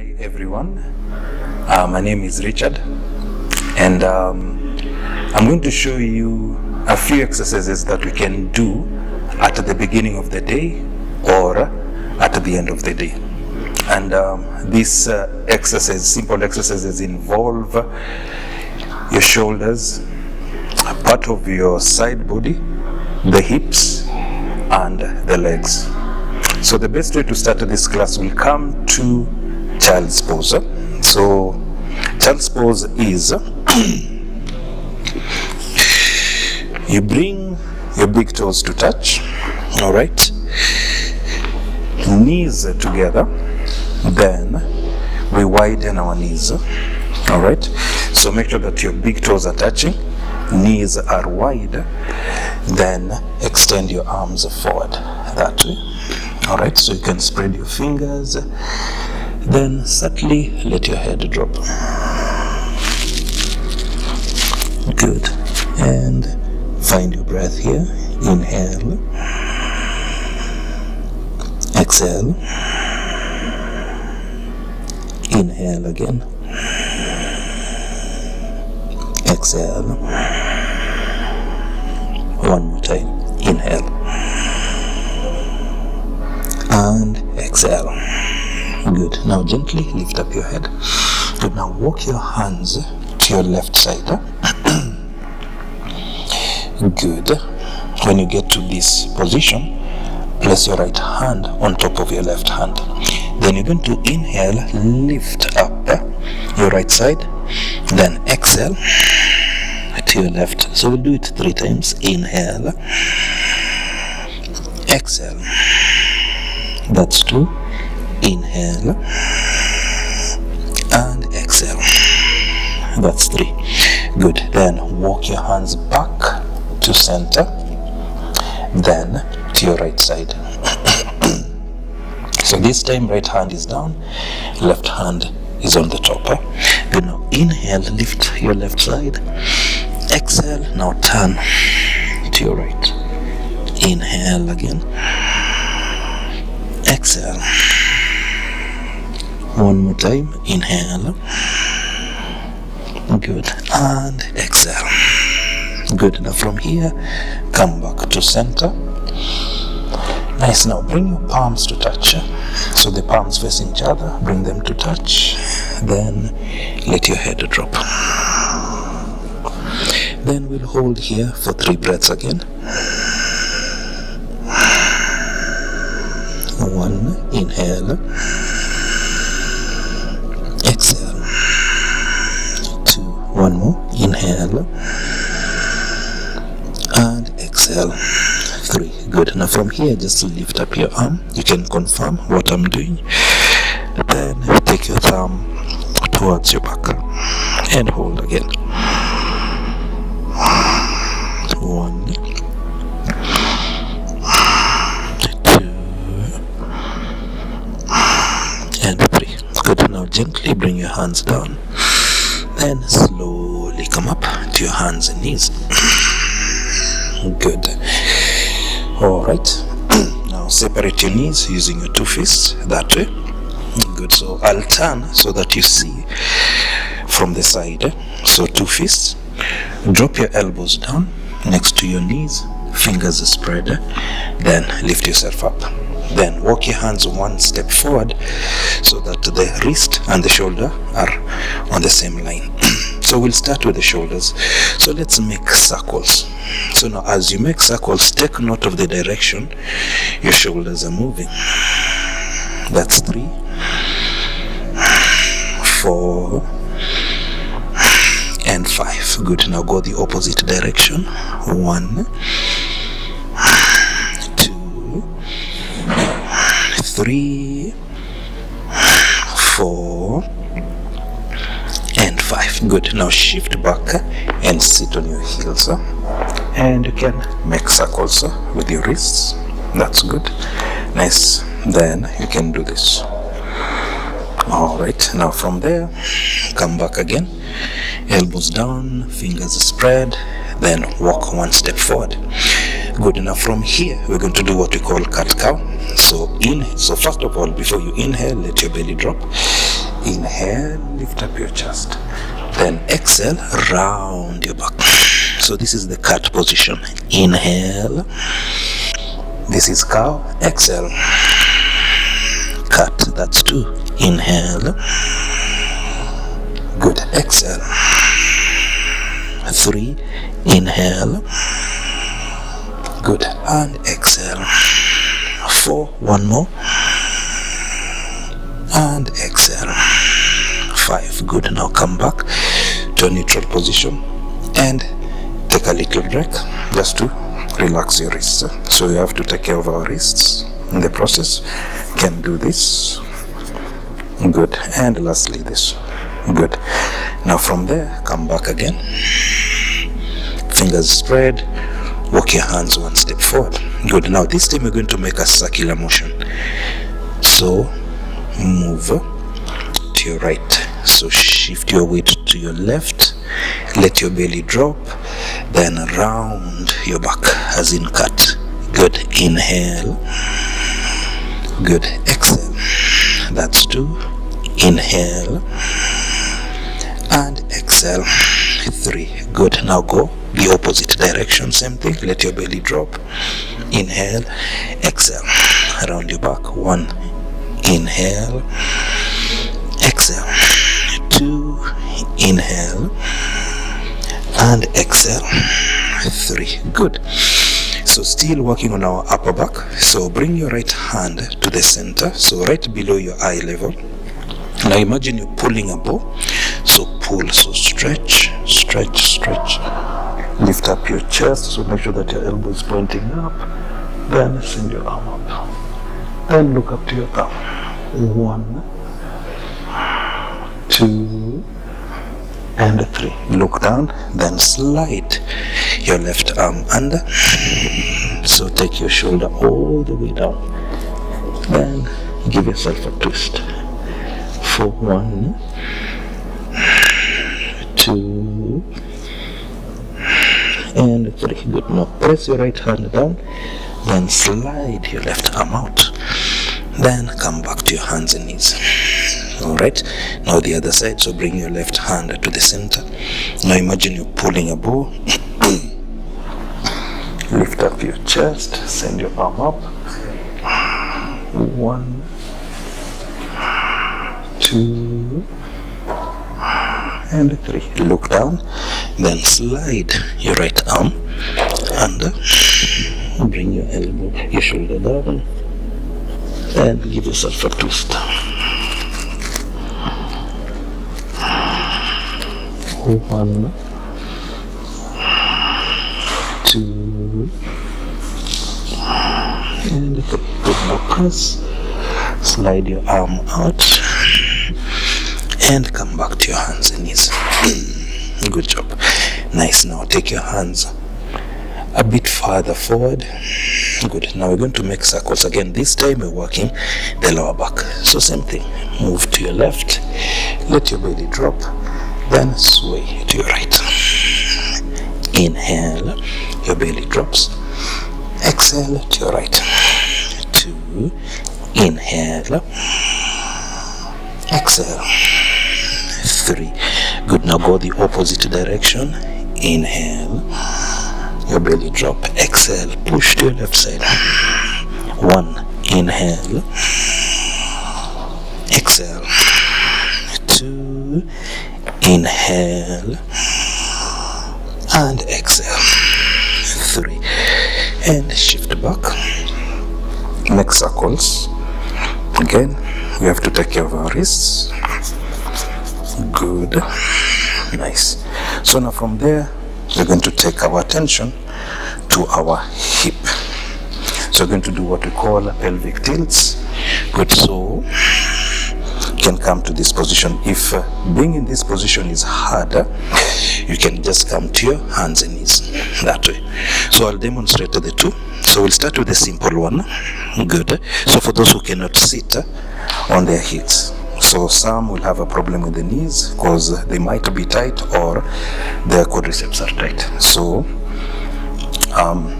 Hi everyone, uh, my name is Richard and um, I'm going to show you a few exercises that we can do at the beginning of the day or at the end of the day. And um, these uh, exercises, simple exercises involve your shoulders, part of your side body, the hips and the legs. So the best way to start this class will come to child's pose. So child's pose is you bring your big toes to touch, all right, knees together, then we widen our knees, all right. So make sure that your big toes are touching, knees are wide, then extend your arms forward that way. All right, so you can spread your fingers, then subtly let your head drop. Good. And find your breath here. Inhale. Exhale. Inhale again. Exhale. One more time. Inhale. And exhale. Good. Now gently lift up your head. Good. Now walk your hands to your left side. Good. When you get to this position, place your right hand on top of your left hand. Then you're going to inhale, lift up your right side, then exhale to your left. So we'll do it three times. Inhale, exhale. That's two. Inhale and exhale. That's three. Good. Then walk your hands back to center, then to your right side. so this time, right hand is down, left hand is on the top. Eh? Good. Now inhale, lift your left side. Exhale. Now turn to your right. Inhale again. Exhale. One more time. Inhale. Good. And exhale. Good. Now from here, come back to center. Nice. Now bring your palms to touch. So the palms face each other. Bring them to touch. Then let your head drop. Then we'll hold here for three breaths again. One, inhale. From here, just to lift up your arm. You can confirm what I'm doing. Then take your thumb towards your back and hold again. One, two, and three. Good. Now gently bring your hands down. Then slowly come up to your hands and knees. Good. All right. now separate your knees using your two fists that way. Good. So I'll turn so that you see from the side. So two fists. Drop your elbows down next to your knees, fingers spread. Then lift yourself up. Then walk your hands one step forward so that the wrist and the shoulder are on the same line. So we'll start with the shoulders. So let's make circles. So now as you make circles, take note of the direction your shoulders are moving. That's three, four, and five. Good. Now go the opposite direction. One, two, three, Good. Now shift back and sit on your heels. And you can make circles with your wrists. That's good. Nice. Then you can do this. All right. Now from there, come back again. Elbows down, fingers spread. Then walk one step forward. Good enough. From here, we're going to do what we call cat cow. So in. So first of all, before you inhale, let your belly drop. inhale lift up your chest then exhale round your back. So this is the cat position. Inhale. This is cow. Exhale. Cut that's two. Inhale. Good. Exhale. Three. Inhale. Good. And exhale. Four. One more. And exhale five. Good now come back to a neutral position. And take a little break just to relax your wrists. So you have to take care of our wrists. In the process can do this. Good. And lastly this. Good. Now from there come back again. Fingers spread. Walk your hands one step forward. Good. Now this time we're going to make a circular motion. So move to your right so shift your weight to your left. Let your belly drop. Then round your back as in cut. Good. Inhale. Good. Exhale. That's two. Inhale. And exhale. Three. Good. Now go the opposite direction. Same thing. Let your belly drop. Inhale. Exhale. Around your back. One. Inhale inhale. And exhale. Three. Good. So still working on our upper back. So bring your right hand to the center. So right below your eye level. Now imagine you're pulling a bow. So pull. So stretch stretch stretch. Lift up your chest. So make sure that your elbow is pointing up. Then send your arm up. Then look up to your thumb. One two and three. Look down then slide your left arm under. So take your shoulder all the way down. Then give yourself a twist. For one two and three. Good. Now press your right hand down. Then slide your left arm out. Then come back to your hands and knees all right. Now the other side. So bring your left hand to the center. Now imagine you're pulling a bow. Lift up your chest. Send your arm up. One. Two. And three. Look down. Then slide your right arm under. Bring your elbow your shoulder down. And give yourself a twist one two and three now press slide your arm out and come back to your hands and knees. Good job. Nice. Now take your hands a bit further forward. Good. Now we're going to make circles again. This time we're working the lower back. So same thing. Move to your left. Let your belly drop then sway to your right. Inhale your belly drops. Exhale to your right. Two. Inhale. Exhale. Three. Good. Now go the opposite direction. Inhale. Your belly drop. Exhale. Push to your left side. One. Inhale. Exhale. Two inhale. And exhale. Three. And shift back. Make circles. Again we have to take care of our wrists. Good. Nice. So now from there we're going to take our attention to our hip. So we're going to do what we call pelvic tilts. Good. So can come to this position. If uh, being in this position is harder you can just come to your hands and knees that way. So i'll demonstrate the two. So we'll start with the simple one. Good. So for those who cannot sit uh, on their heels. So some will have a problem with the knees because they might be tight or their quadriceps are tight. So um,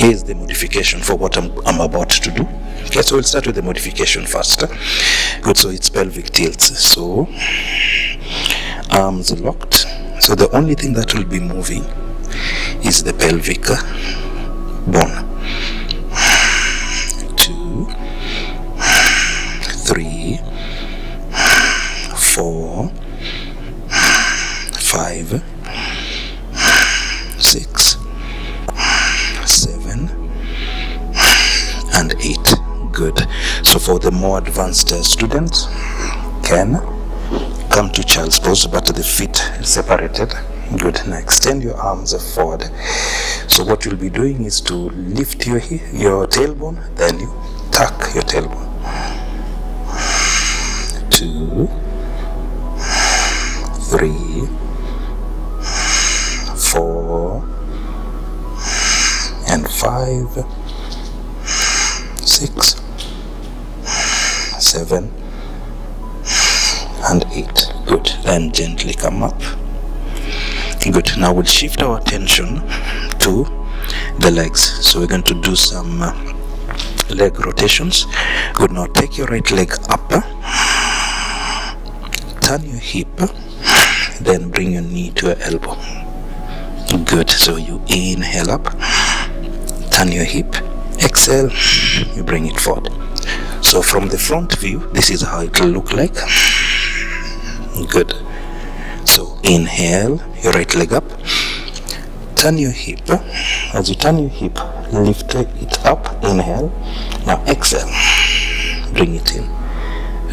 here's the modification for what I'm, I'm about to do. Okay so we'll start with the modification first. Good so it's pelvic tilts so arms locked. So the only thing that will be moving is the pelvic bone more advanced uh, students can come to child's pose but the feet separated. Good now extend your arms forward. So what you'll be doing is to lift your your tailbone then you tuck your tailbone. Two three four and five six seven. And eight. Good. Then gently come up. Good. Now we'll shift our attention to the legs. So we're going to do some uh, leg rotations. Good. Now take your right leg up. Turn your hip. Then bring your knee to your elbow. Good. So you inhale up. Turn your hip. Exhale. You bring it forward so from the front view this is how it will look like. Good. So inhale your right leg up. Turn your hip. As you turn your hip lift it up inhale. Now exhale. Bring it in.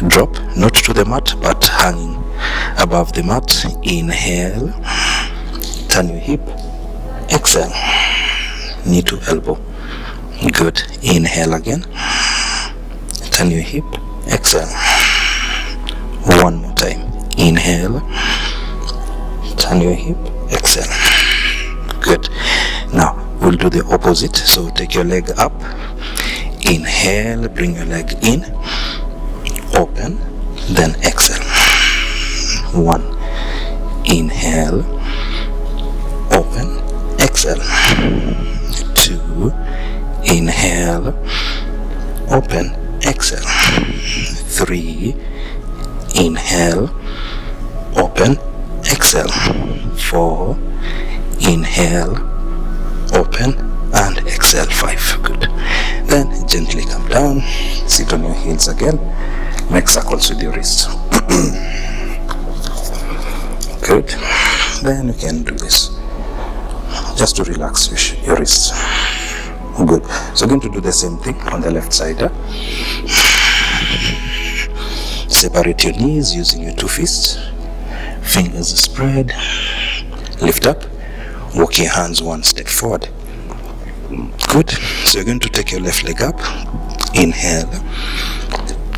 Drop not to the mat but hanging above the mat. Inhale. Turn your hip. Exhale. Knee to elbow. Good. Inhale again turn your hip exhale one more time. Inhale. Turn your hip exhale good. Now we'll do the opposite. So take your leg up. Inhale. Bring your leg in. Open. Then exhale. One. Inhale. Open. Exhale. Two. Inhale. Open exhale. Three. Inhale. Open. Exhale. Four. Inhale. Open and exhale. Five. Good. Then gently come down. Sit on your heels again. Make circles with your wrists. Good. Then you can do this. Just to relax your, your wrists good. So going to do the same thing on the left side huh? separate your knees using your two fists. Fingers spread. Lift up. Walk your hands one step forward. Good. So you're going to take your left leg up. Inhale.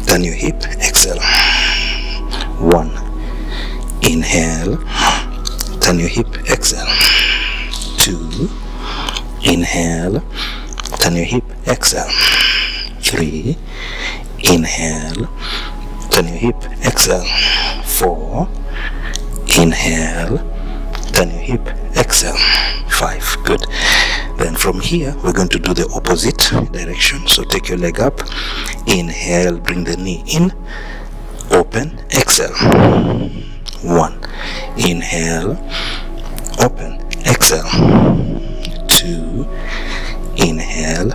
Turn your hip. Exhale. One. Inhale. Turn your hip. Exhale. Two. Inhale turn your hip exhale. Three inhale. Turn your hip exhale. Four inhale. Turn your hip exhale. Five good. Then from here we're going to do the opposite direction. So take your leg up. Inhale bring the knee in. Open exhale. One inhale. Open exhale. Two inhale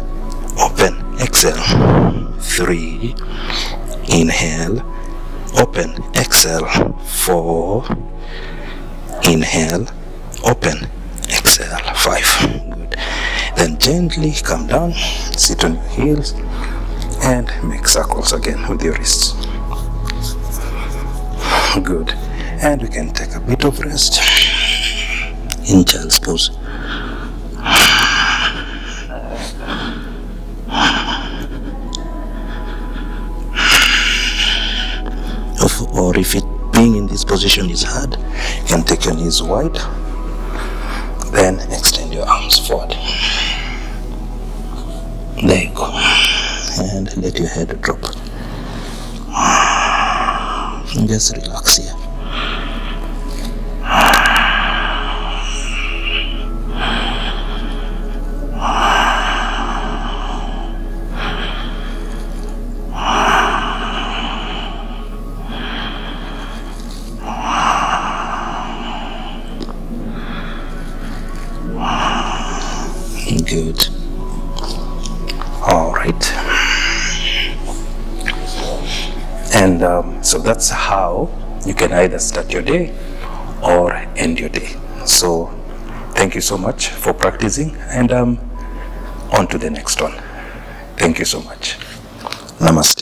open exhale. Three. Inhale open exhale. Four. Inhale open exhale. Five. Good. Then gently come down sit on your heels and make circles again with your wrists. Good. And we can take a bit of rest. In child's pose or if it being in this position is hard and can is wide then extend your arms forward. There you go. And let your head drop. Just relax All right. And um, so that's how you can either start your day or end your day. So thank you so much for practicing and um, on to the next one. Thank you so much. Namaste.